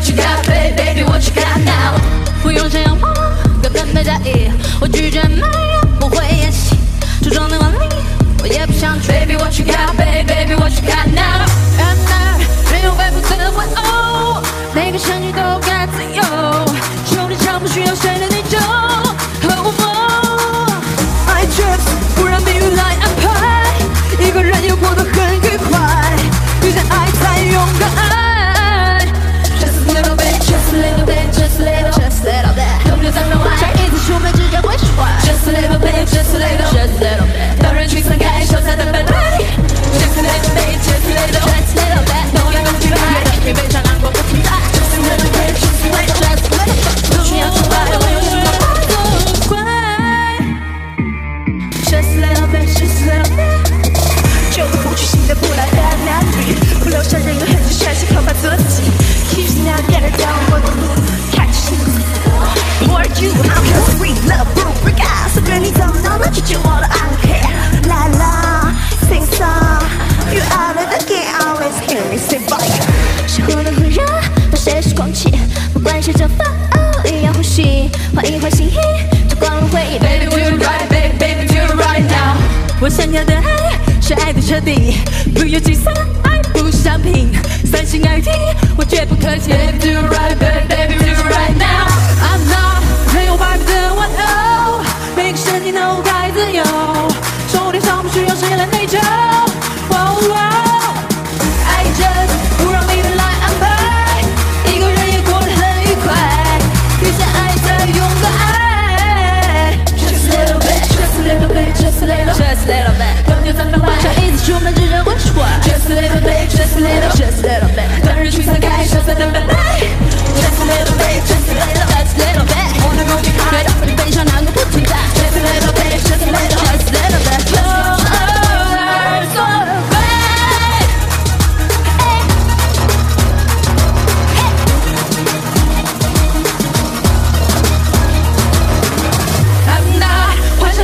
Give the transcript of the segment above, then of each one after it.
what you got, babe? baby, what 不的 Baby, 不留下任何痕迹摔伤靠摆自己 keeps now get it down wanna move 看你辛苦日子了 more you out here with a brute breakup so many talks now let me teach you all the omaks la la sing song you outta the game always hit me say bye。是忽冷忽热，那谁是空气？不管是蒸发，一样呼吸，换一换心意，脱光了回忆。Baby，will you right baby baby do you right now 我想要的爱的彻底不由己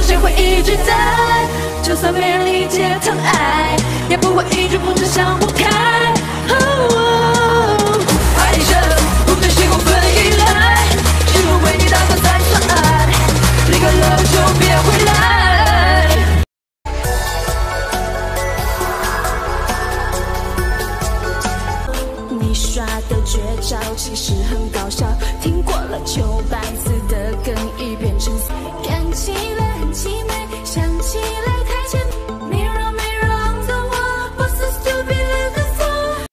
谁会一直在？就算没人理解疼爱，也不会一直不振想不开。爱不对谁过分依赖，为你打爱。离开了就别回来。你耍的绝招其实很搞笑，听过了就。